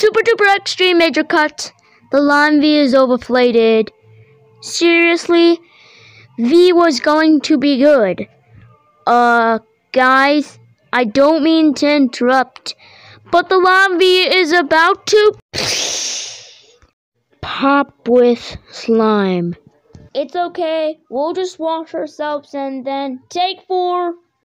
super duper extreme major cut. The line V is overflated. Seriously, V was going to be good. Uh, guys, I don't mean to interrupt, but the line V is about to pop with slime. It's okay. We'll just wash ourselves and then take four.